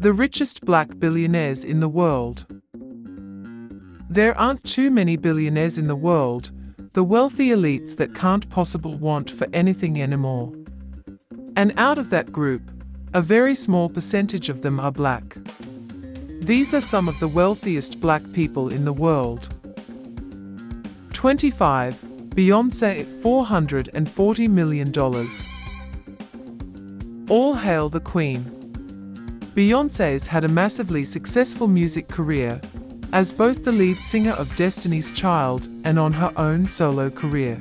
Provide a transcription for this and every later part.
The richest black billionaires in the world. There aren't too many billionaires in the world, the wealthy elites that can't possibly want for anything anymore. And out of that group, a very small percentage of them are black. These are some of the wealthiest black people in the world. 25. Beyonce $440 million. All hail the Queen. Beyonce's had a massively successful music career, as both the lead singer of Destiny's Child and on her own solo career.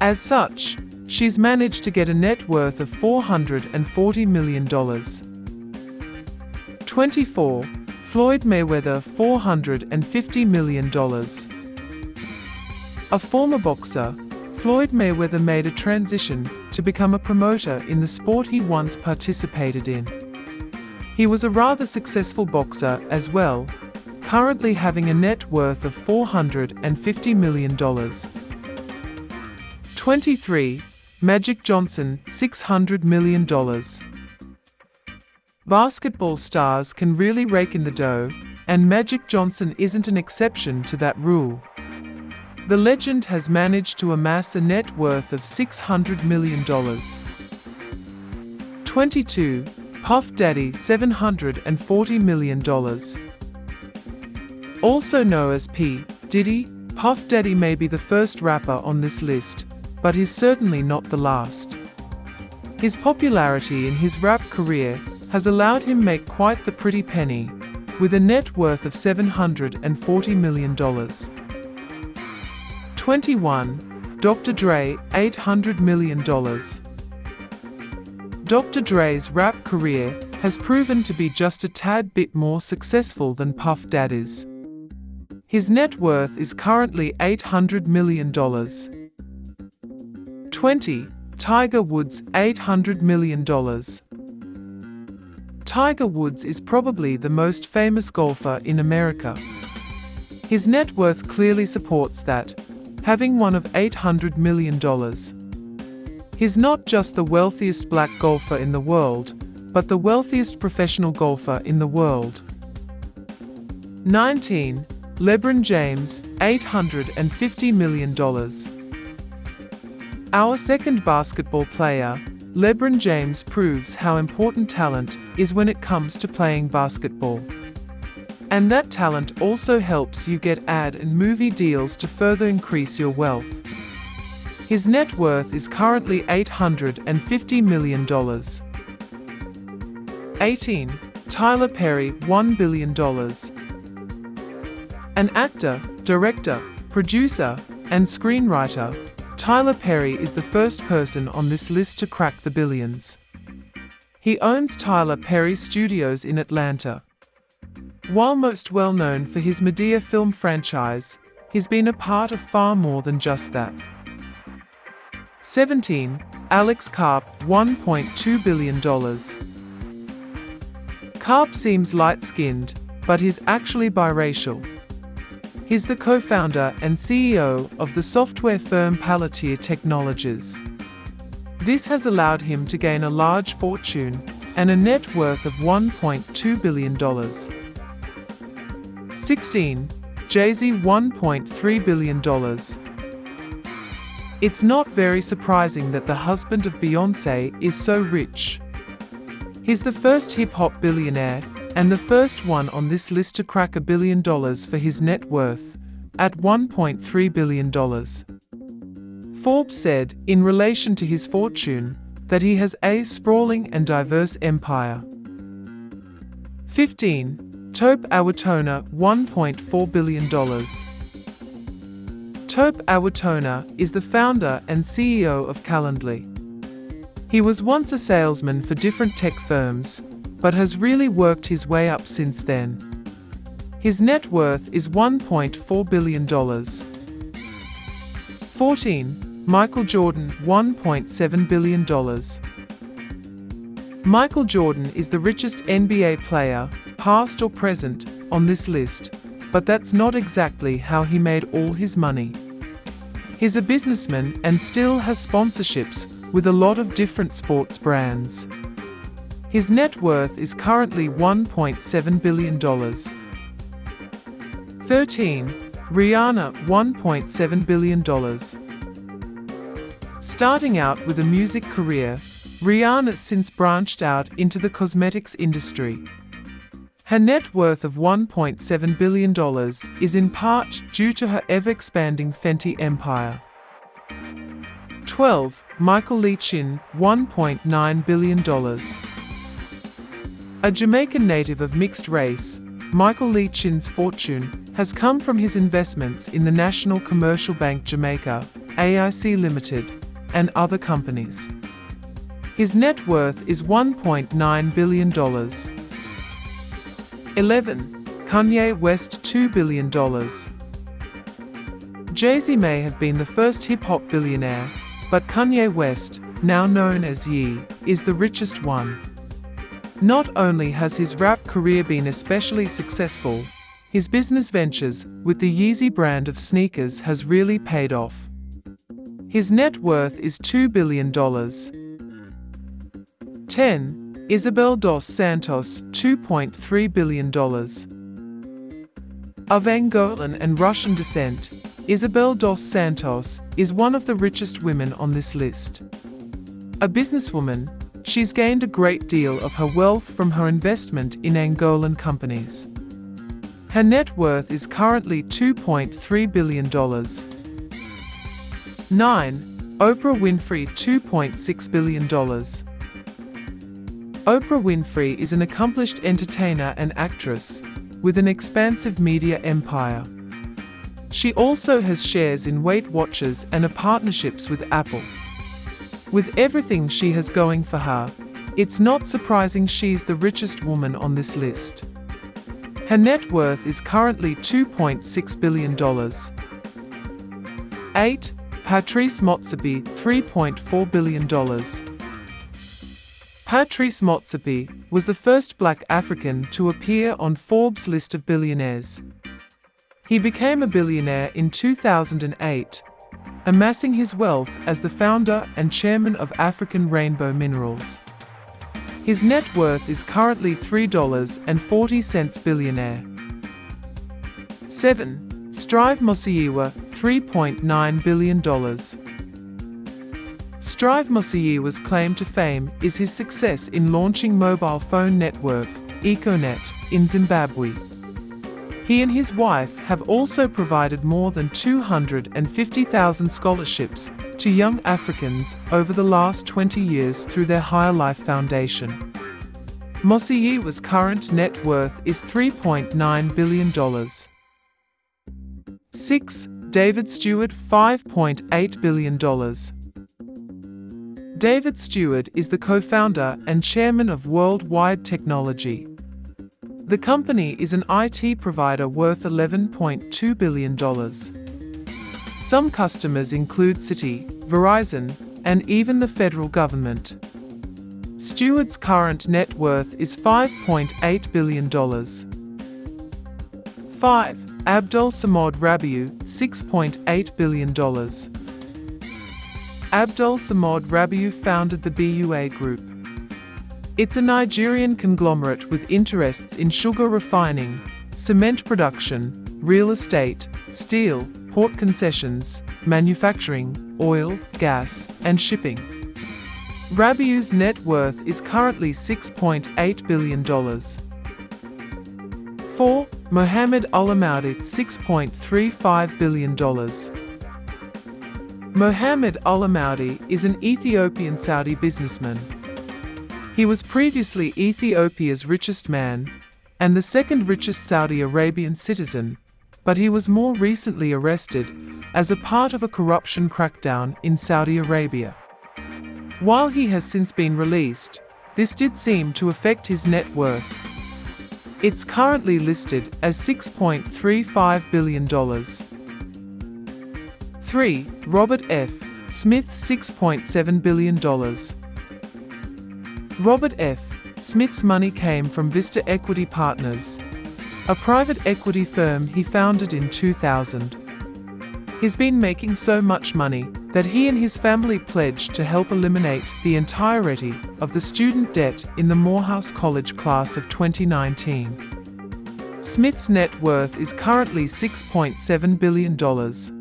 As such, she's managed to get a net worth of $440 million. 24. Floyd Mayweather $450 million. A former boxer, Floyd Mayweather made a transition to become a promoter in the sport he once participated in. He was a rather successful boxer as well, currently having a net worth of $450 million. 23. Magic Johnson, $600 million. Basketball stars can really rake in the dough, and Magic Johnson isn't an exception to that rule. The legend has managed to amass a net worth of $600 million. 22. Puff Daddy $740 million. Also known as P. Diddy, Puff Daddy may be the first rapper on this list, but he's certainly not the last. His popularity in his rap career has allowed him make quite the pretty penny, with a net worth of $740 million. 21. Dr. Dre $800 million. Dr. Dre's rap career has proven to be just a tad bit more successful than Puff Daddy's. His net worth is currently $800 million. 20. Tiger Woods $800 million. Tiger Woods is probably the most famous golfer in America. His net worth clearly supports that, having one of $800 million. He's not just the wealthiest black golfer in the world, but the wealthiest professional golfer in the world. 19. LeBron James, $850 million. Our second basketball player, LeBron James proves how important talent is when it comes to playing basketball. And that talent also helps you get ad and movie deals to further increase your wealth. His net worth is currently $850 million. 18. Tyler Perry, $1 billion. An actor, director, producer, and screenwriter, Tyler Perry is the first person on this list to crack the billions. He owns Tyler Perry Studios in Atlanta. While most well known for his Madea film franchise, he's been a part of far more than just that. 17. Alex Karp, $1.2 billion. Karp seems light skinned, but he's actually biracial. He's the co founder and CEO of the software firm Palantir Technologies. This has allowed him to gain a large fortune and a net worth of $1.2 billion. 16. Jay Z $1.3 billion. It's not very surprising that the husband of Beyonce is so rich. He's the first hip hop billionaire and the first one on this list to crack a billion dollars for his net worth, at $1.3 billion. Forbes said, in relation to his fortune, that he has a sprawling and diverse empire. 15. Tope Awotona, $1.4 billion. Tope Awotona is the founder and CEO of Calendly. He was once a salesman for different tech firms, but has really worked his way up since then. His net worth is $1.4 billion. 14. Michael Jordan, $1.7 billion. Michael Jordan is the richest NBA player, past or present, on this list, but that's not exactly how he made all his money. He's a businessman and still has sponsorships with a lot of different sports brands. His net worth is currently $1.7 billion. 13. Rihanna, $1.7 billion. Starting out with a music career, Rihanna since branched out into the cosmetics industry. Her net worth of $1.7 billion is in part due to her ever expanding Fenty empire. 12. Michael Lee Chin, $1.9 billion. A Jamaican native of mixed race, Michael Lee Chin's fortune has come from his investments in the National Commercial Bank Jamaica, AIC Limited, and other companies. His net worth is $1.9 billion. 11. Kanye West $2 billion. Jay-Z may have been the first hip-hop billionaire, but Kanye West, now known as Ye, is the richest one. Not only has his rap career been especially successful, his business ventures with the Yeezy brand of sneakers has really paid off. His net worth is $2 billion. 10. Isabel dos Santos, $2.3 billion. Of Angolan and Russian descent, Isabel dos Santos is one of the richest women on this list. A businesswoman, she's gained a great deal of her wealth from her investment in Angolan companies. Her net worth is currently $2.3 billion. 9. Oprah Winfrey $2.6 billion. Oprah Winfrey is an accomplished entertainer and actress with an expansive media empire. She also has shares in Weight Watchers and a partnerships with Apple. With everything she has going for her, it's not surprising she's the richest woman on this list. Her net worth is currently $2.6 billion. 8. Patrice Motsepe, $3.4 billion. Patrice Motsepe was the first black African to appear on Forbes' list of billionaires. He became a billionaire in 2008, amassing his wealth as the founder and chairman of African Rainbow Minerals. His net worth is currently $3.40 billionaire. 7. Strive Masiyiwa, $3.9 billion. Strive Masiyiwa's claim to fame is his success in launching mobile phone network, Econet, in Zimbabwe. He and his wife have also provided more than 250,000 scholarships to young Africans over the last 20 years through their Higher Life Foundation. Masiyiwa's current net worth is $3.9 billion. 6. David Stewart $5.8 billion. David Stewart is the co-founder and chairman of Worldwide Technology. The company is an IT provider worth $11.2 billion. Some customers include Citi, Verizon, and even the federal government. Stewart's current net worth is $5.8 billion. 5. Abdul Samad Rabiou, $6.8 billion. Abdul Samad Rabiou founded the BUA Group. It's a Nigerian conglomerate with interests in sugar refining, cement production, real estate, steel, port concessions, manufacturing, oil, gas, and shipping. Rabiou's net worth is currently $6.8 billion. 4. Mohammed Alamoudi $6.35 billion. Mohammed Alamoudi is an Ethiopian Saudi businessman. He was previously Ethiopia's richest man and the second richest Saudi Arabian citizen, but he was more recently arrested as a part of a corruption crackdown in Saudi Arabia. While he has since been released, this did seem to affect his net worth it's currently listed as $6.35 billion. 3. Robert F. Smith $6.7 billion. Robert F. Smith's money came from Vista Equity Partners, a private equity firm he founded in 2000. He's been making so much money that he and his family pledged to help eliminate the entirety of the student debt in the Morehouse College class of 2019. Smith's net worth is currently $6.7 billion.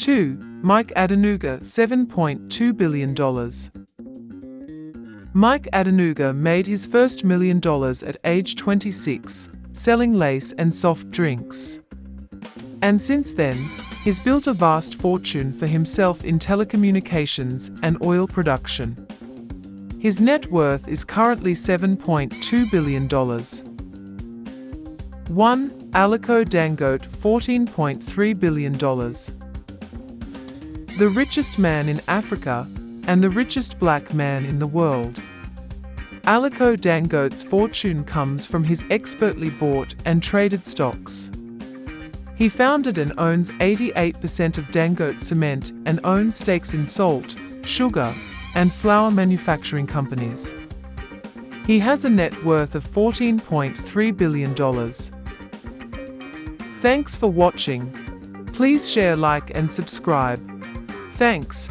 2. Mike Adenuga, $7.2 billion. Mike Adenuga made his first million dollars at age 26, selling lace and soft drinks. And since then, he's built a vast fortune for himself in telecommunications and oil production. His net worth is currently $7.2 billion. 1. Aliko Dangote, $14.3 billion. The richest man in Africa and the richest black man in the world. Aliko Dangote's fortune comes from his expertly bought and traded stocks. He founded and owns 88% of Dangote Cement and owns stakes in salt, sugar, and flour manufacturing companies. He has a net worth of $14.3 billion. Thanks for watching. Please share, like, and subscribe. Thanks.